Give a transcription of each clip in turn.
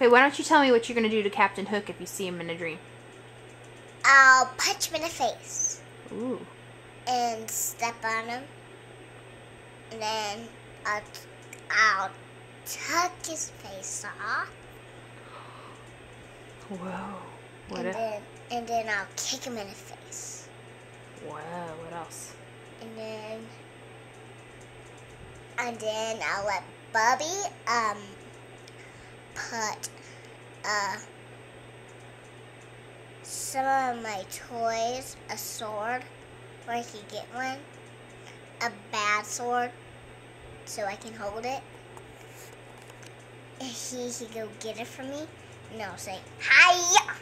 Wait, why don't you tell me what you're gonna do to Captain Hook if you see him in a dream? I'll punch him in the face Ooh. and step on him. And then I'll, I'll tuck his face off. Whoa. What and a, then and then I'll kick him in the face. Wow, what else? And then and then I'll let Bubby um put uh some of my toys, a sword, where I can get one, a bad sword, so I can hold it. He can go get it from me, and I'll say, "Hiya!"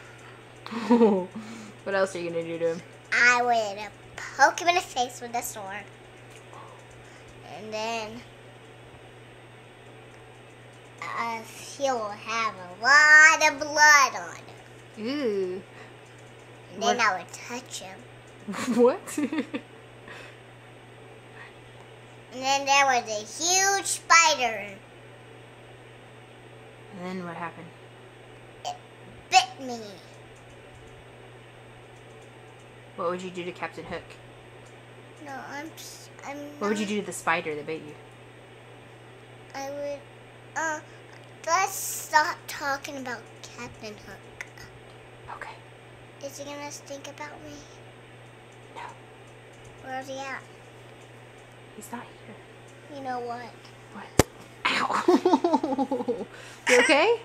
what else are you gonna do to him? I would poke him in the face with the sword. And then uh, he'll have a lot of blood on him. Ooh. And then What? I would touch him. what? And then there was a huge spider. and then what happened? It bit me. What would you do to Captain Hook? No, I'm. I'm. What would you do to the spider that bit you? I would. Uh, let's stop talking about Captain Hook. Okay. Is he gonna think about me? No, Where's he at? he's not here. You know what? What? Ow. you okay?